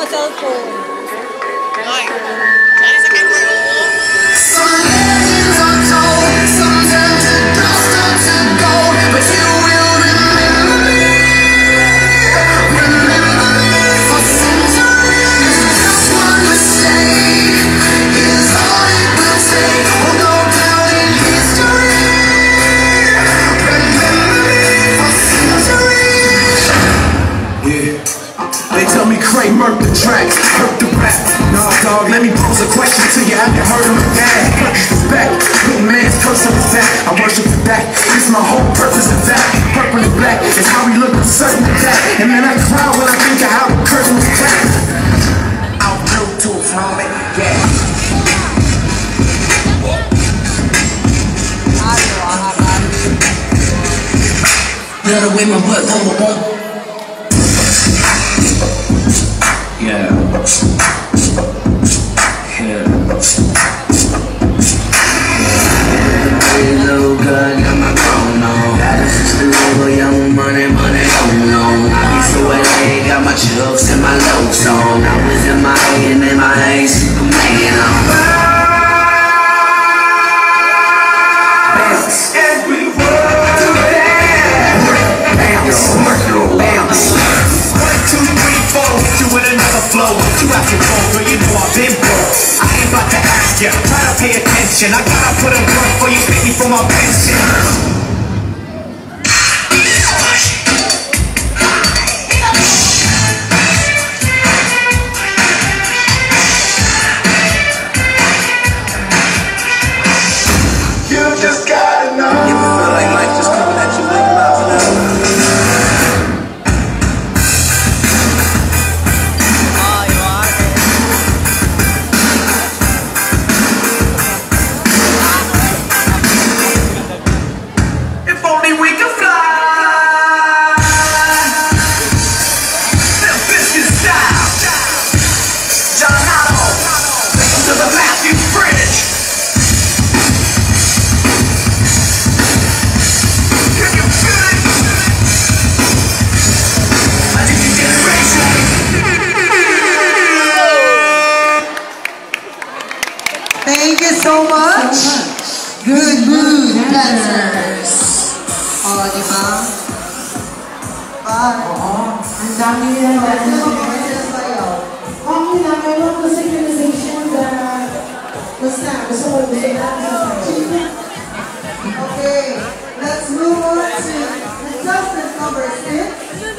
Ay, ay, sakit mo yun. Craig murked the tracks, hurt the rap. Nah, dog, let me pose a question to you. Have you heard of my dad? Respect, little man's curse on his back. I worship the back. This my whole purpose of that. Purple and black is how we look, I'm certain of that. And then I cry when I think of how the curtain was cracked. Out Bluetooth, homie, yeah. Love the way my butt boom boom boom. Yeah. Yeah. Flow. You roll, girl, you know I've been broke. I ain't about to ask ya, try to pay attention. I gotta put in work for you, take me from my pension. You just So much. Good mood dancers. O, di ba? Ah, Ang dami nila natin. Okay lang, meron ko synchronization na basta gusto ko gusto natin. Okay, let's move on to contestant number six.